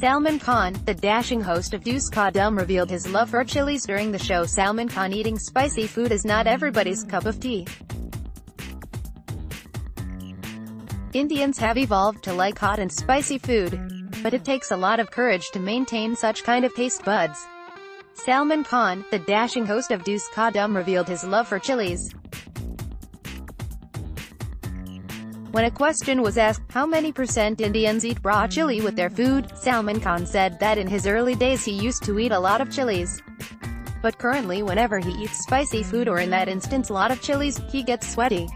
Salman Khan, the dashing host of Dus Ka Dum revealed his love for chilies during the show Salman Khan eating spicy food is not everybody's cup of tea. Indians have evolved to like hot and spicy food. But it takes a lot of courage to maintain such kind of taste buds. Salman Khan, the dashing host of Dus Ka Dum revealed his love for chilies. When a question was asked, how many percent Indians eat raw chili with their food, Salman Khan said that in his early days he used to eat a lot of chilies. But currently whenever he eats spicy food or in that instance a lot of chilies, he gets sweaty.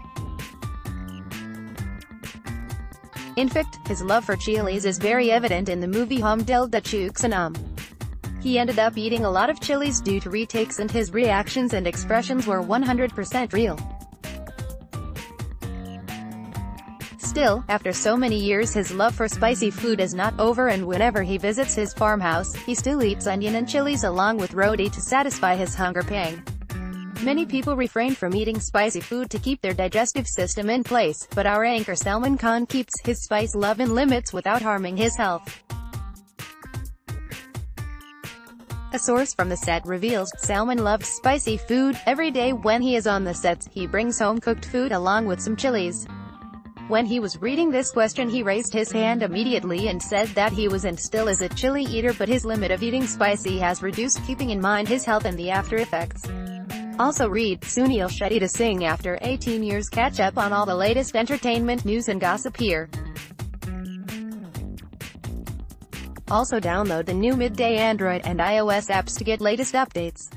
In fact, his love for chilies is very evident in the movie Hum Dil De Chuke Sanam. He ended up eating a lot of chilies due to retakes and his reactions and expressions were 100% real. Still, after so many years his love for spicy food is not over and whenever he visits his farmhouse, he still eats onion and chilies along with roti to satisfy his hunger pang. Many people refrain from eating spicy food to keep their digestive system in place, but our anchor Salman Khan keeps his spice love in limits without harming his health. A source from the set reveals, Salman loves spicy food. Every day when he is on the sets, he brings home cooked food along with some chilies. When he was reading this question he raised his hand immediately and said that he was and still is a chili eater but his limit of eating spicy has reduced keeping in mind his health and the after effects. Also read, Sunil Shetty to sing after 18 years catch up on all the latest entertainment news and gossip here. Also download the new Midday Android and iOS apps to get latest updates.